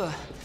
Ugh.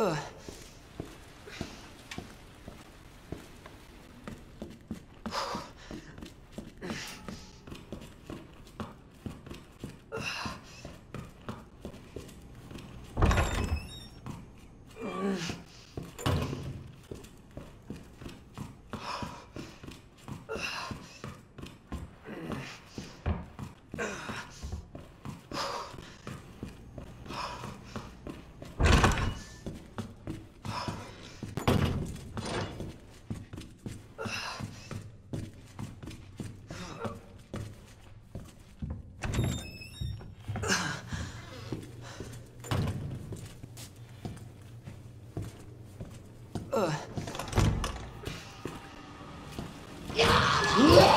Ugh. Ugh. Yeah!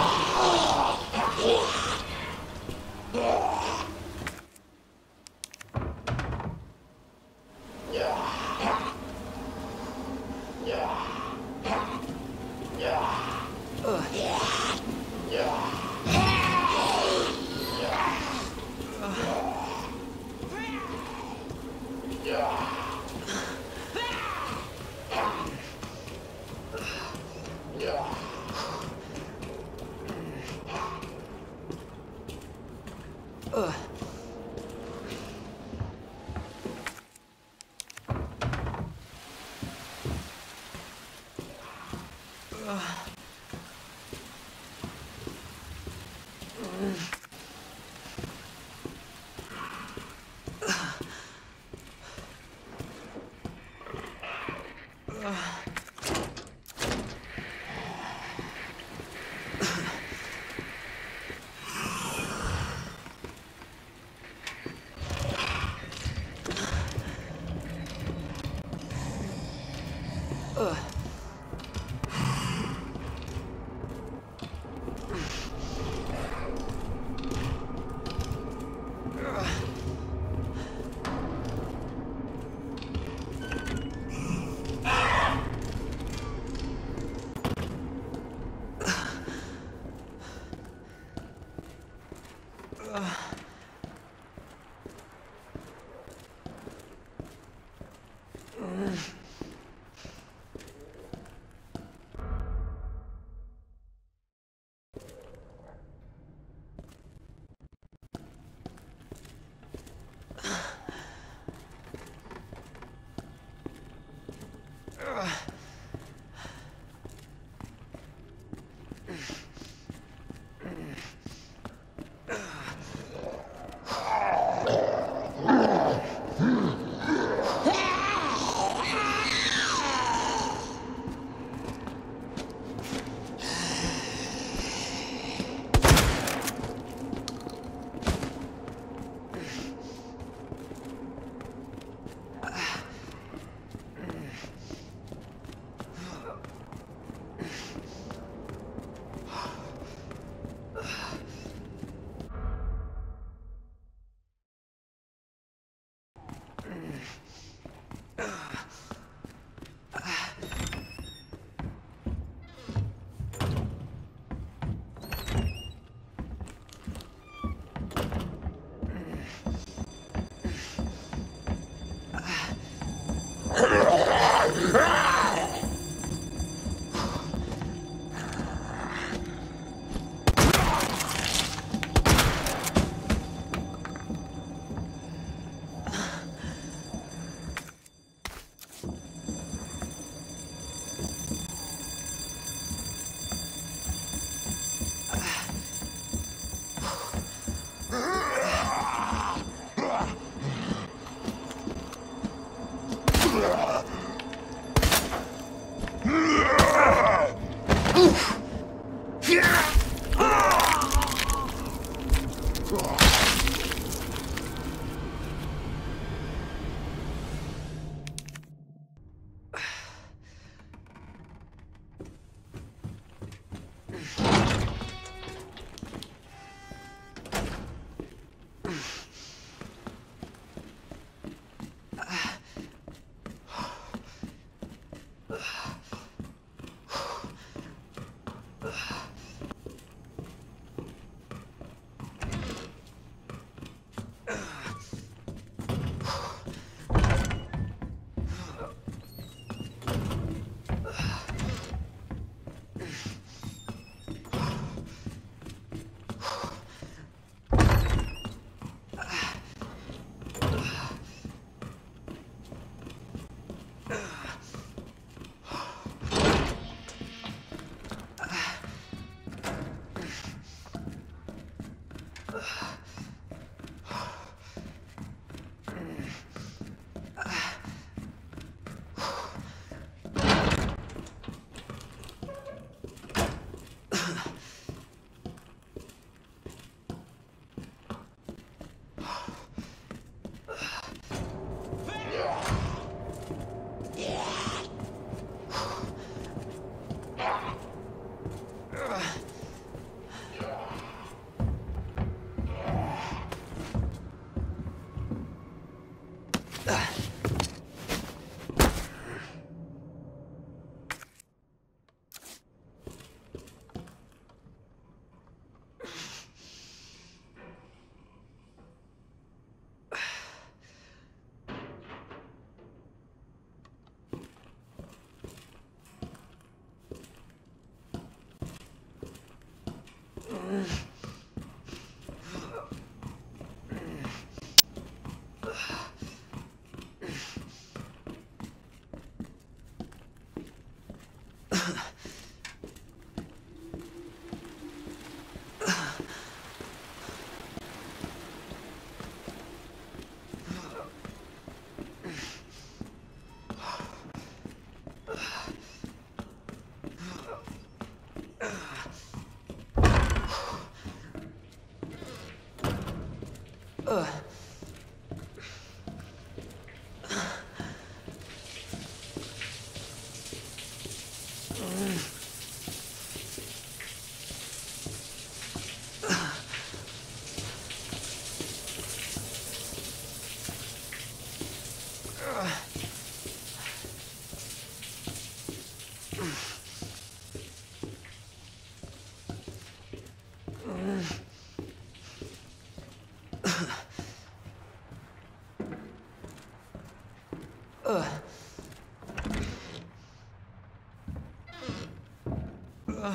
Uh.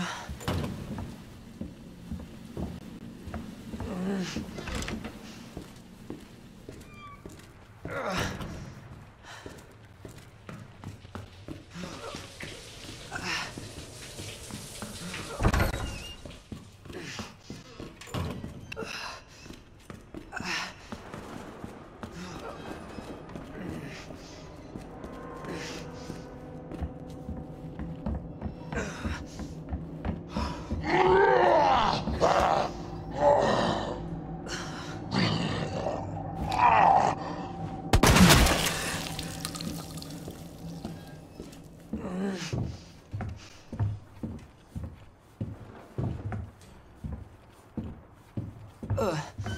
う。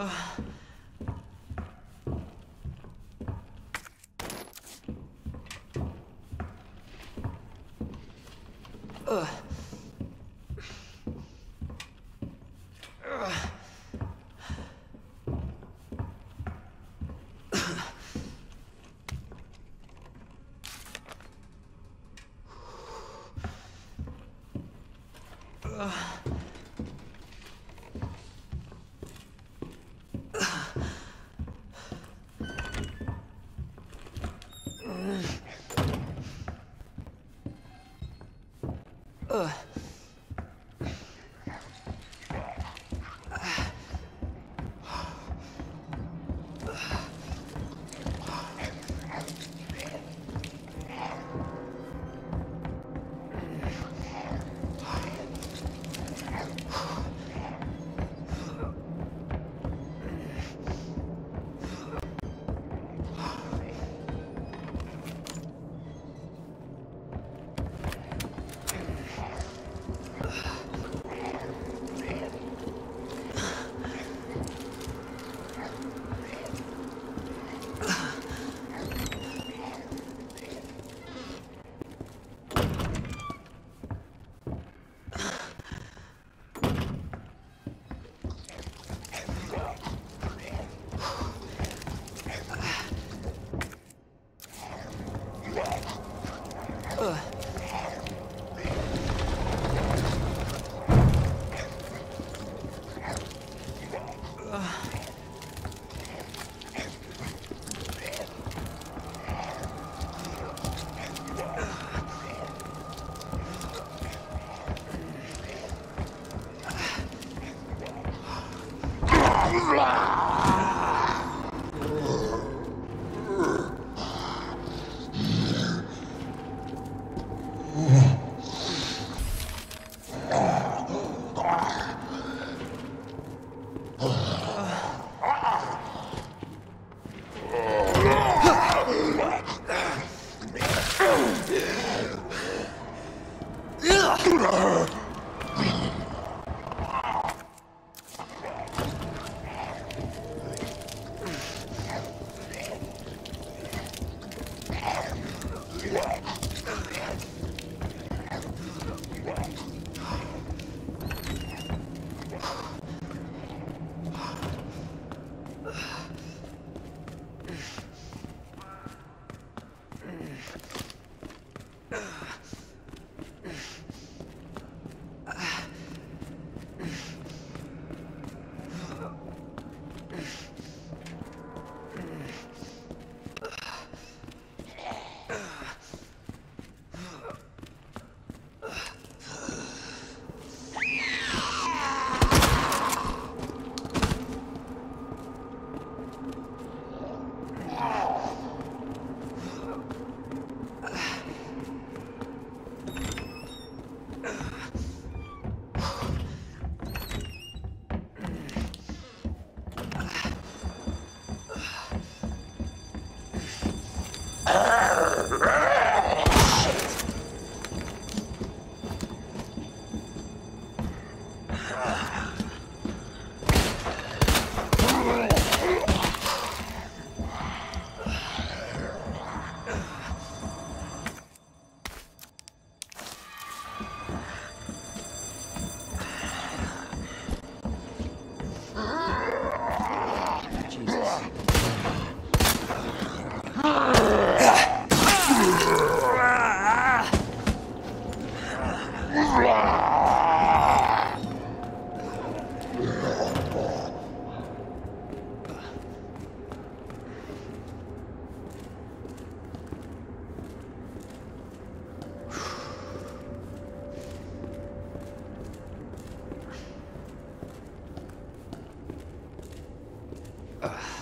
Ugh. Ugh. Ugh.